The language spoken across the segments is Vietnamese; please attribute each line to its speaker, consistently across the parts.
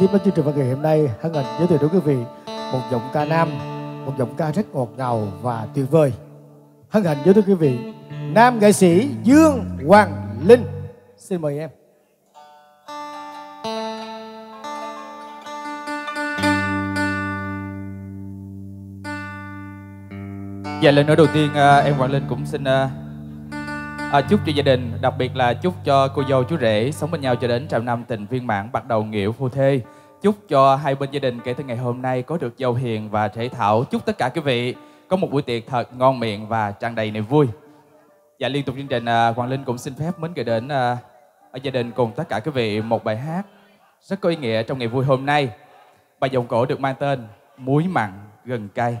Speaker 1: tiếp đến chương trình văn nghệ hôm nay, hân hạnh giới thiệu đến quý vị một giọng ca nam, một giọng ca rất ngọt ngào và tuyệt vời. Hân hạnh giới thiệu quý vị nam nghệ sĩ dương hoàng linh. Xin mời em.
Speaker 2: Dạ lần nữa đầu tiên à, em Hoàng Linh cũng xin à, à, chúc cho gia đình, đặc biệt là chúc cho cô dâu chú rể sống bên nhau cho đến trăm năm tình viên mãn bắt đầu nghĩa phu thê. Chúc cho hai bên gia đình kể từ ngày hôm nay có được dâu hiền và thể thảo. Chúc tất cả quý vị có một buổi tiệc thật ngon miệng và tràn đầy niềm vui. Dạ liên tục chương trình à, Hoàng Linh cũng xin phép mến gửi đến à, ở gia đình cùng tất cả quý vị một bài hát rất có ý nghĩa trong ngày vui hôm nay. Bài giọng cổ được mang tên Muối mặn gần cay.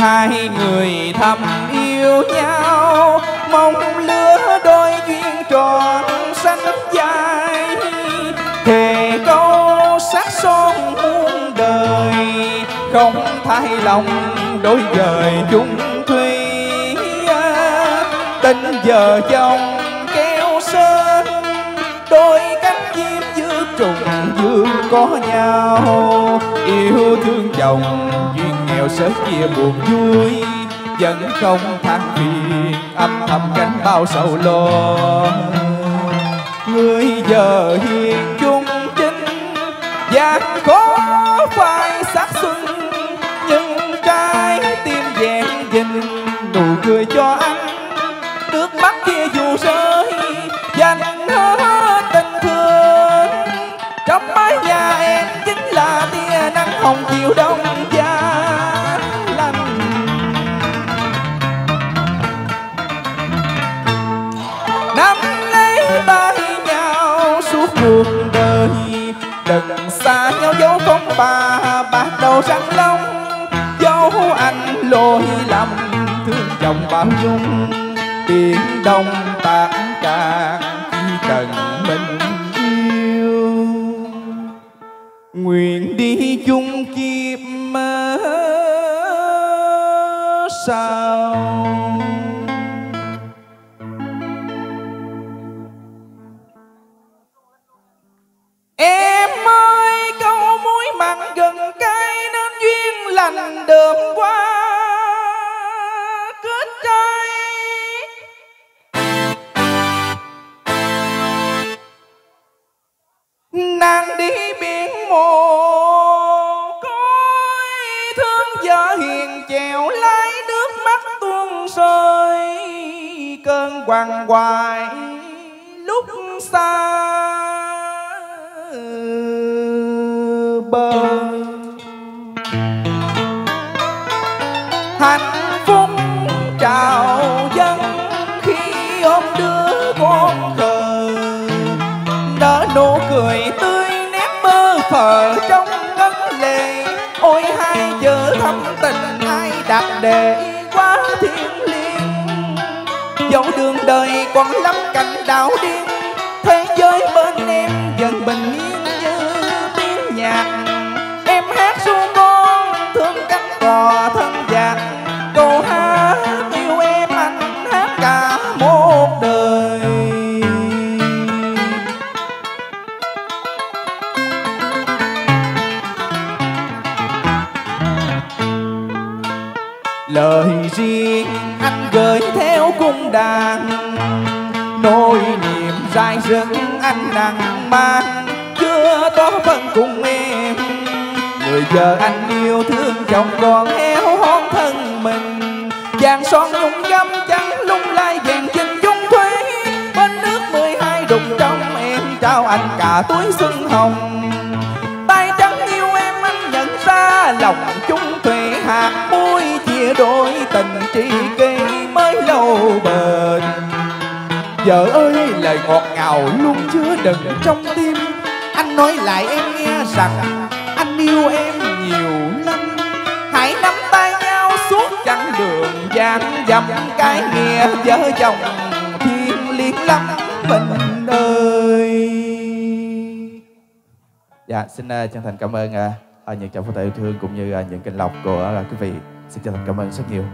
Speaker 2: Hai người thầm yêu nhau. Mong lứa đôi duyên tròn xanh dài. Thề câu sắc son muôn đời, không thay lòng đôi đời chung thủy. Tình vợ chồng keo sơn đôi cánh chim giữa trùng dương có nhau. Yêu thương chồng duyên nghèo sớt chia buồn vui, vẫn không than phiền, âm thầm gánh bao sầu lo. Người giờ hiền chung chính gian khó phai sắc xuân, nhưng trái tim vẹn dình nụ cười cho anh, nước mắt kia dù rơi, dành hết tình thương. Trong mái nhà em chính là tia nắng hồng chiều đông giá. Thương chồng bao dung biển đông tản cạn chỉ cần mình yêu. Nguyện đi chung kiếp mơ sao? Em ơi, câu muối mặn gần cay nên duyên lành đượm qua quan hoài lúc xa bờ. Hạnh phúc chào dân khi ôm đứa con khờ, nở nụ cười tươi nét mơ phờ trong ngân lệ. Ôi hai giờ thắm tình ai đặt để còn lắm cảnh đảo điên. Lời riêng anh gửi theo cung đàn nỗi niềm dài dừng anh nặng mang, chưa có phần cùng em. Người vợ anh yêu thương chồng còn heo hon thân mình. Vàng son nhung gấm trắng lung lai vàng chinh dung thuế bên nước mười hai đục trong em trao anh cả túi xuân hồng. Tay trắng yêu em anh nhận ra lòng chung thủy hạt muối chia đôi tình tri kỷ mới lâu bền. Vợ ơi lời ngọt ngào luôn chứa đựng trong tim. Anh nói lại em nghe rằng anh yêu em nhiều lắm. Hãy nắm tay nhau suốt chặng đường gian dặm. Cái nghĩa vợ chồng thiên liêng lắm mình ơi. Dạ xin uh, chân thành cảm ơn ạ À, những chàng phụ tử yêu thương cũng như à, những kênh lọc của uh, quý vị. Xin chân thành cảm ơn rất nhiều.